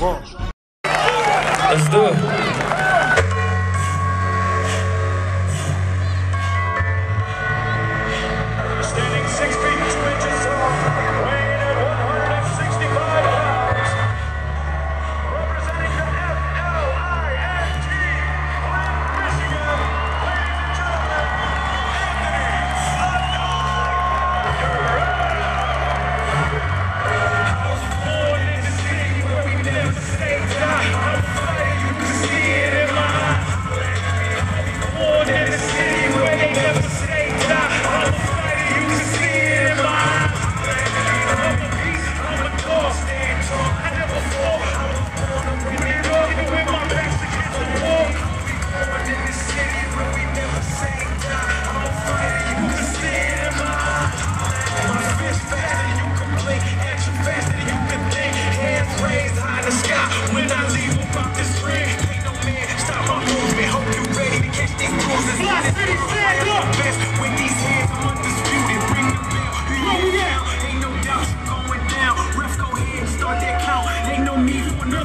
Let's do it.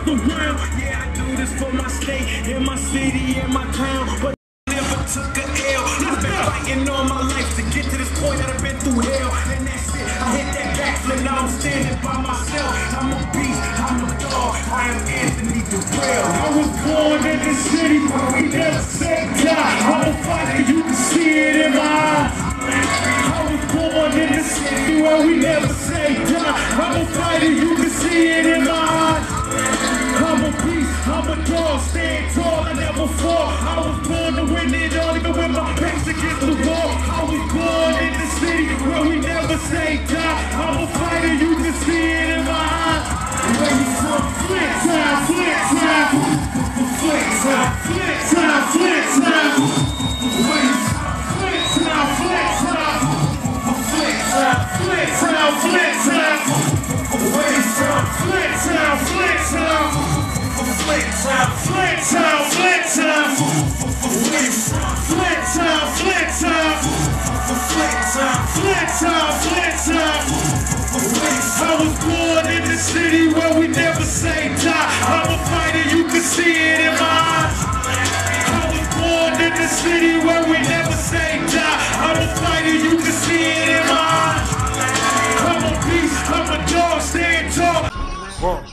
For. Yeah, I do this for my state, in my city, in my town. But never took a L. I've been fighting all my life to get to this point that I've been through hell. And that's it. I hit that backflip, now I'm standing by myself. I'm a beast, I'm a dog. I am Anthony Dirrell. I was born in the city where we never say stand tall, I never fall. I was born to win it all, even when my back's against the wall. I was born in the city where we never say die. I'm a Flex time, flex time, flex time, flex time, flex time. I was born in the city where we never say die. I'm a fighter, you can see it in my eyes. I was born in the city where we never say die. I'm a fighter, you can see it in my eyes. I'm a beast, I'm a dog, stand tall.